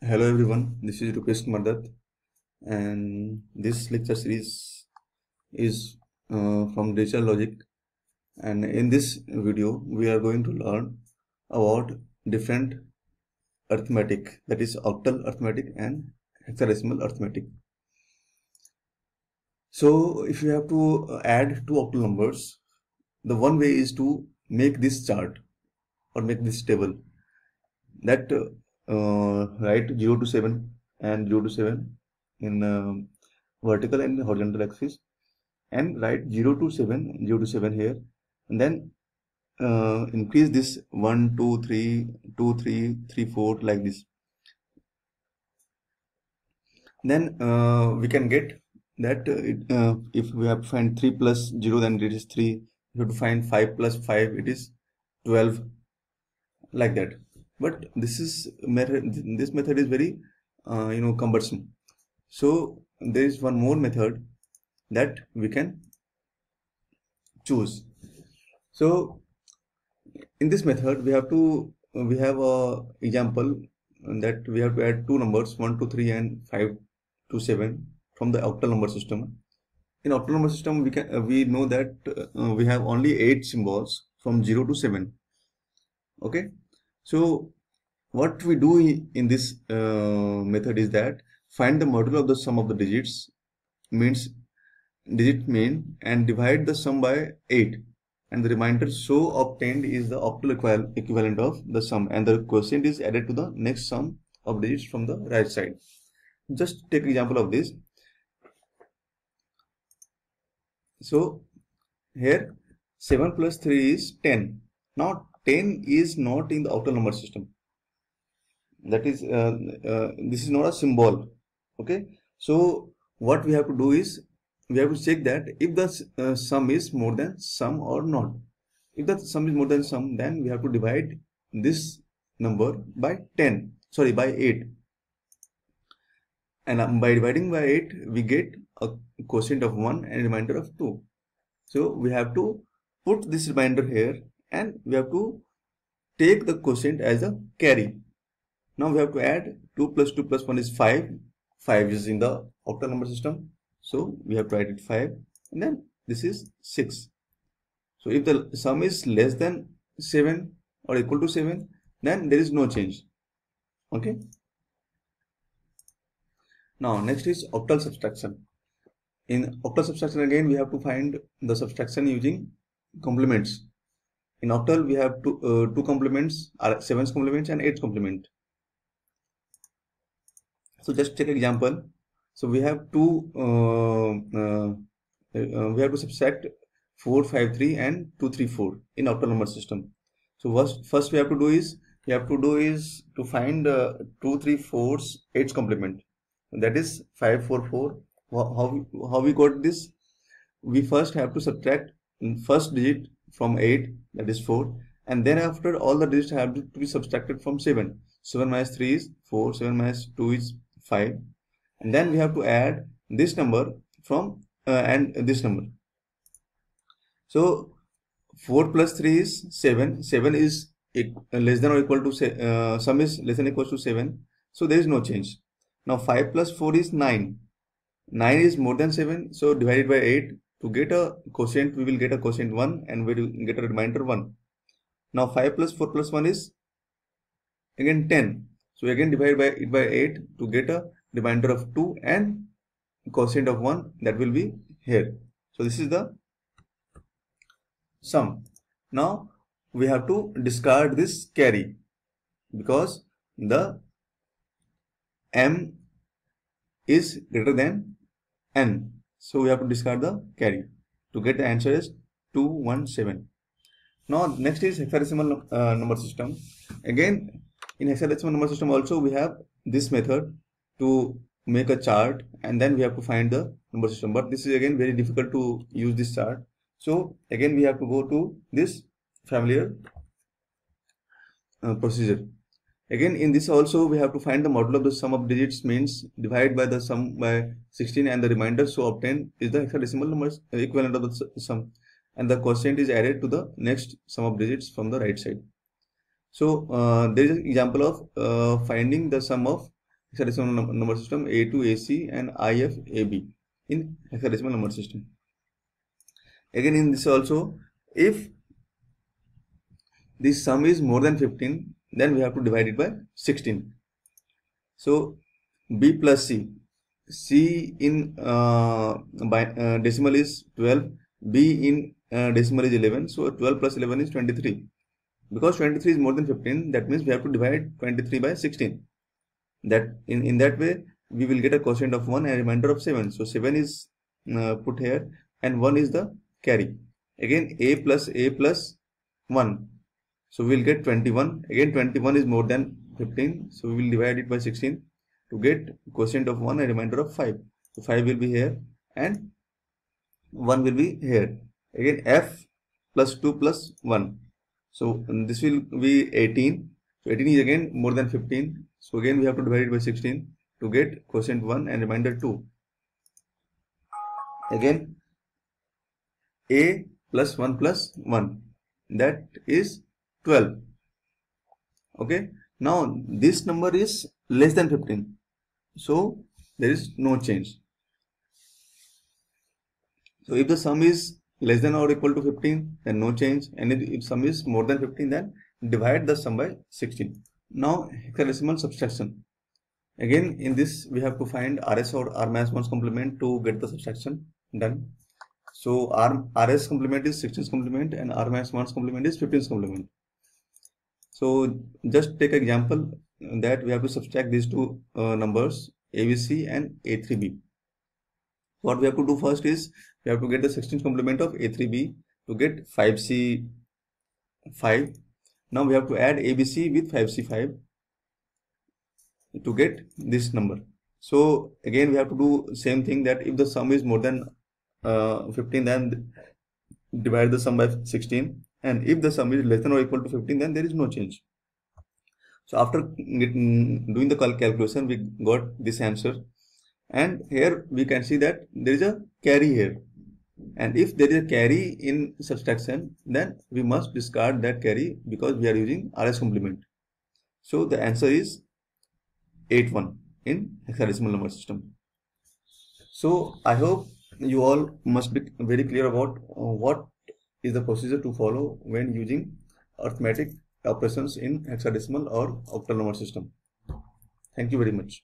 Hello everyone, this is Rupesh Mardat and this lecture series is uh, from Digital Logic. And in this video we are going to learn about different arithmetic that is octal arithmetic and hexadecimal arithmetic. So if you have to add two octal numbers, the one way is to make this chart or make this table. That uh, uh, write 0 to 7 and 0 to 7 in uh, vertical and horizontal axis. And write 0 to 7 0 to 7 here. And then uh, increase this 1 2 3 2 3 3 4 like this. Then uh, we can get that uh, it, uh, if we have find 3 plus 0 then it is 3 you have to find 5 plus 5 it is 12 like that but this is method this method is very uh, you know cumbersome. So there is one more method that we can choose. So in this method we have to we have a example that we have to add two numbers 1 to 3 and 5 to 7 from the octal number system. In octal number system we can uh, we know that uh, we have only eight symbols from 0 to 7 okay so what we do in this uh, method is that find the modulo of the sum of the digits means digit mean and divide the sum by 8 and the remainder so obtained is the octal equivalent of the sum and the quotient is added to the next sum of digits from the right side. Just take example of this. So here 7 plus 3 is 10. Now 10 is not in the octal number system. That is uh, uh, this is not a symbol okay? So what we have to do is we have to check that if the uh, sum is more than sum or not. If the sum is more than sum then we have to divide this number by 10 sorry by 8 and um, by dividing by 8 we get a quotient of 1 and remainder of 2 so we have to put this remainder here and we have to take the quotient as a carry. Now we have to add 2 plus 2 plus 1 is 5. 5 is in the octal number system. So we have to write it 5 and then this is 6. So if the sum is less than 7 or equal to 7 then there is no change. Okay. Now next is octal subtraction. In octal subtraction again we have to find the subtraction using complements in octal, we have two, uh, two complements, are sevens complements and eights complement. So just take example. So we have two, uh, uh, uh we have to subtract 4, 5, 3 and 2, 3, 4 in octal number system. So first, first we have to do is, we have to do is to find uh, 2, 3, 4's eights complement. That is 5, 4, 4. How, how we got this? We first have to subtract first digit from 8 that is 4 and then after all the digits have to be subtracted from 7 7 minus 3 is 4 7 minus 2 is 5 and then we have to add this number from uh, and this number. So 4 plus 3 is 7 7 is less than or equal to uh, sum is less than or equal to 7 so there is no change. Now 5 plus 4 is 9 9 is more than 7 so divided by 8 to get a quotient, we will get a quotient 1 and we will get a remainder 1. Now 5 plus 4 plus 1 is again 10. So we again divide by it by 8 to get a remainder of 2 and quotient of 1 that will be here. So this is the sum. Now we have to discard this carry because the m is greater than n so we have to discard the carry. To get the answer is 217. Now next is hexadecimal uh, number system. Again in hexadecimal number system also we have this method to make a chart and then we have to find the number system. But this is again very difficult to use this chart. So again we have to go to this familiar uh, procedure. Again, in this also we have to find the modulo of the sum of digits means divide by the sum by 16 and the remainder so obtained is the hexadecimal number equivalent of the sum and the quotient is added to the next sum of digits from the right side. So uh, there is an example of uh, finding the sum of hexadecimal num number system A2 AC and IF AB in hexadecimal number system. Again in this also if this sum is more than 15 then we have to divide it by 16. So B plus C. C in uh, by, uh, decimal is 12 B in uh, decimal is 11 so 12 plus 11 is 23 because 23 is more than 15 that means we have to divide 23 by 16 that in in that way we will get a quotient of 1 and a remainder of 7 so 7 is uh, put here and 1 is the carry. Again a plus a plus 1 so we will get 21 again 21 is more than 15 so we will divide it by 16 to get quotient of 1 and remainder of 5 so 5 will be here and 1 will be here. Again f plus 2 plus 1 so this will be 18 so 18 is again more than 15 so again we have to divide it by 16 to get quotient 1 and remainder 2. Again a plus 1 plus 1 that is 12. Okay. Now this number is less than 15. So there is no change. So if the sum is less than or equal to 15 then no change and if sum is more than 15 then divide the sum by 16. Now hexadecimal subtraction. Again in this we have to find RS or R minus 1's complement to get the subtraction done. So R, RS complement is 16's complement and R minus 1's complement is 15's complement. So just take example that we have to subtract these two uh, numbers ABC and A3B. What we have to do first is we have to get the 16th complement of A3B to get 5C5 now we have to add ABC with 5C5 to get this number. So again we have to do same thing that if the sum is more than uh, 15 then divide the sum by 16 and if the sum is less than or equal to 15 then there is no change. So after doing the calculation we got this answer and here we can see that there is a carry here and if there is a carry in subtraction then we must discard that carry because we are using RS complement. So the answer is 81 in hexadecimal number system. So I hope you all must be very clear about uh, what is the procedure to follow when using arithmetic operations in hexadecimal or octal number system. Thank you very much.